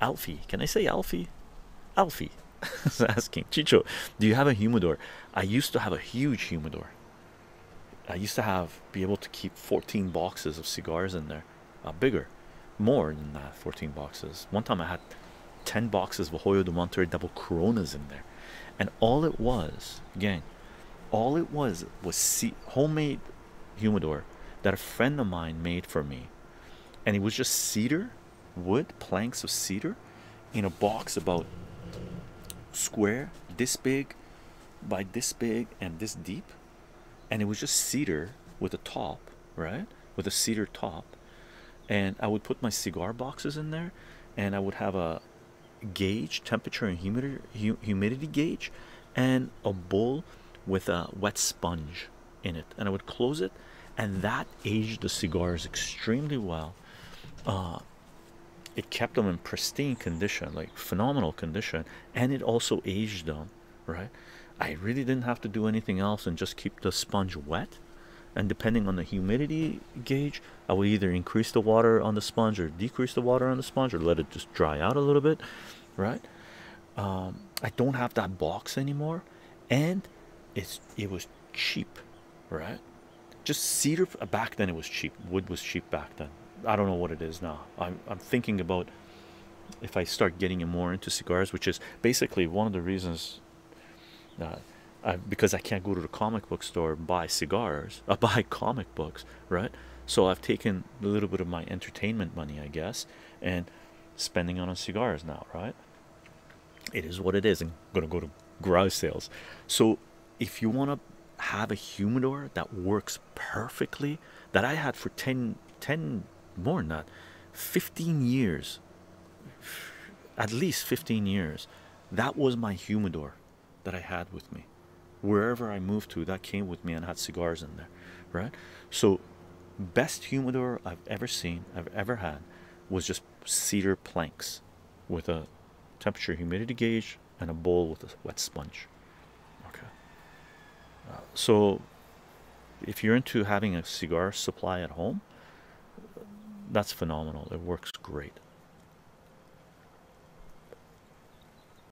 Alfie, can I say Alfie? Alfie is asking Chycho, do you have a humidor? I used to have a huge humidor. I used to have be able to keep 14 boxes of cigars in there, uh, bigger, more than that. 14 boxes. One time I had 10 boxes of Hoyo de Monterrey double Coronas in there, and all it was, again, all it was was homemade humidor that a friend of mine made for me, and it was just cedar wood planks of cedar in a box about square this big by this big and this deep. And it was just cedar with a top right? With a cedar top. And I would put my cigar boxes in there and I would have a gauge temperature and humidity humidity gauge and a bowl with a wet sponge in it. And I would close it and that aged the cigars extremely well. Uh, it kept them in pristine condition like phenomenal condition and it also aged them right? I really didn't have to do anything else and just keep the sponge wet and depending on the humidity gauge i would either increase the water on the sponge or decrease the water on the sponge or let it just dry out a little bit right? Um, i don't have that box anymore and it's it was cheap right? Just cedar back then it was cheap. Wood was cheap back then I don't know what it is now. I'm I'm thinking about if I start getting more into cigars, which is basically one of the reasons uh, I, because I can't go to the comic book store buy cigars, uh, buy comic books, right? So I've taken a little bit of my entertainment money, I guess, and spending on cigars now, right? It is what it is. I'm gonna go to garage sales. So if you want to have a humidor that works perfectly, that I had for 10, 10 more than that 15 years at least 15 years that was my humidor that I had with me. Wherever I moved to that came with me and had cigars in there right? So best humidor I've ever seen I've ever had was just cedar planks with a temperature humidity gauge and a bowl with a wet sponge. Okay. Uh, so if you're into having a cigar supply at home that's phenomenal. It works great.